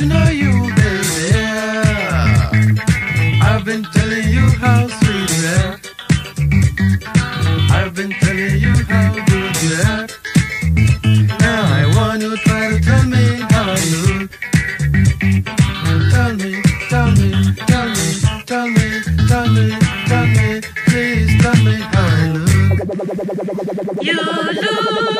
to know you, baby. Yeah. I've been telling you how sweet, you are. I've been telling you how good, you are. Now I want you to try to tell me how you look. Tell me, tell me, tell me, tell me, tell me, tell me, please tell me how I look. You look.